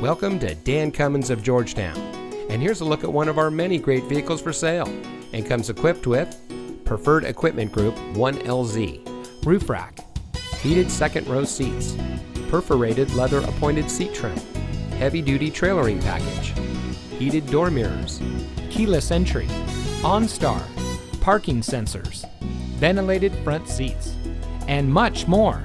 Welcome to Dan Cummins of Georgetown. And here's a look at one of our many great vehicles for sale. And comes equipped with Preferred Equipment Group 1LZ, roof rack, heated second row seats, perforated leather appointed seat trim, heavy duty trailering package, heated door mirrors, keyless entry, OnStar, parking sensors, ventilated front seats, and much more.